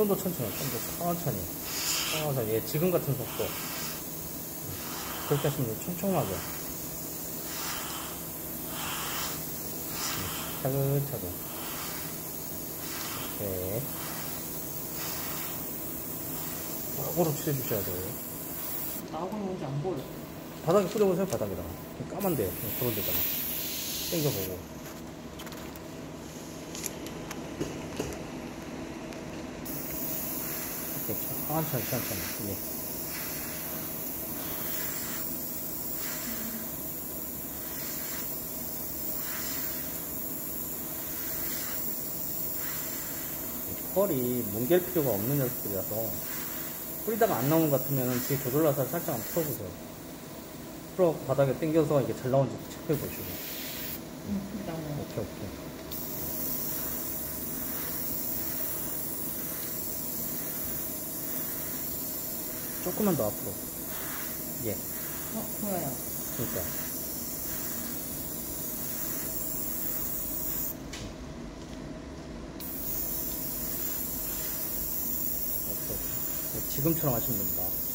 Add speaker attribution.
Speaker 1: 좀 더 천천히, 좀 더 천천히. 천천히. 예, 지금 같은 속도. 그렇게 하시면. 촘촘하게. 차근차근. 이렇게. 골고루 칠해주셔야 돼요.
Speaker 2: 나오고 있는지 안 보여.
Speaker 1: 바닥에 뿌려보세요, 바닥에다가. 까만 데요. 그런 데다가. 당겨보고. 이렇게 천천히, 천천히. 예. 펄이 뭉갤 필요가 없는 녀석들이라서 뿌리다가 안 나오는 것 같으면 뒤에 조절라서 살짝 한번 풀어보세요. 풀어 바닥에 당겨서 이게 잘 나오는지 체크해 보시고.
Speaker 2: 응, 나오
Speaker 1: 오케이, 오케이. 조금만 더 앞으로. 예,
Speaker 2: 어, 보여요.
Speaker 1: 그러니까. 오케이. 지금처럼 하시면 됩니다.